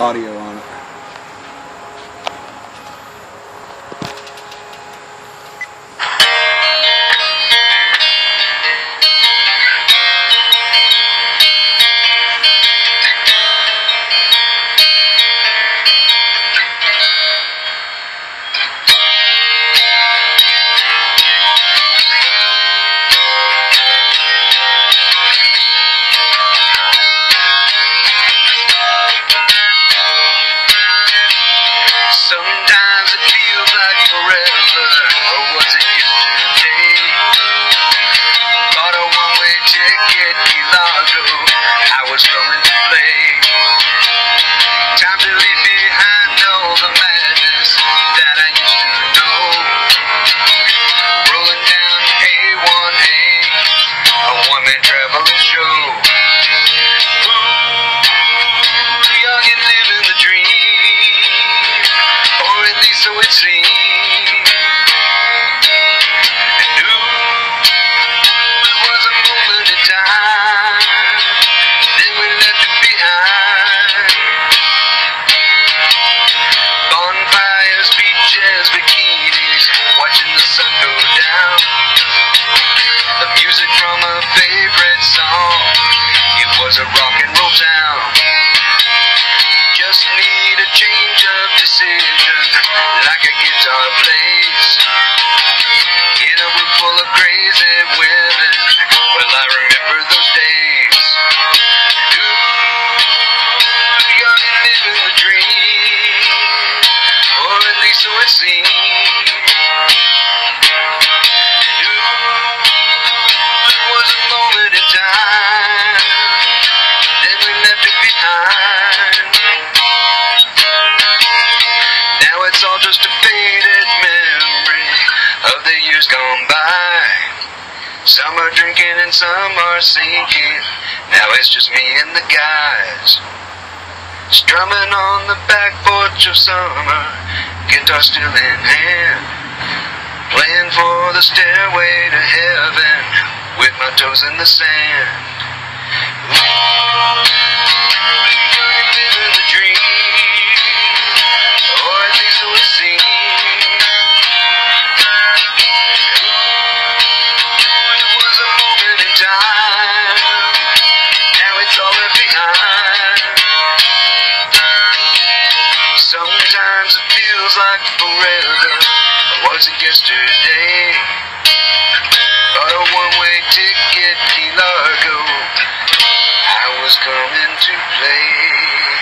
audio on it. Ticket, Key a rock and roll town. Just need a change of decision, like a guitar plays. In a room full of crazy women, well, I remember those days. Ooh, and living the dream, or at least so it seemed. Years gone by. Some are drinking and some are sinking. Now it's just me and the guys. Strumming on the back porch of summer, guitar still in hand. Playing for the stairway to heaven with my toes in the sand. Yesterday? Bought a one-way ticket, Key Largo. I was coming to play.